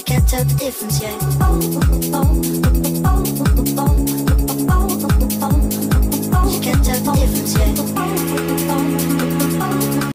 you can't tell the difference yet.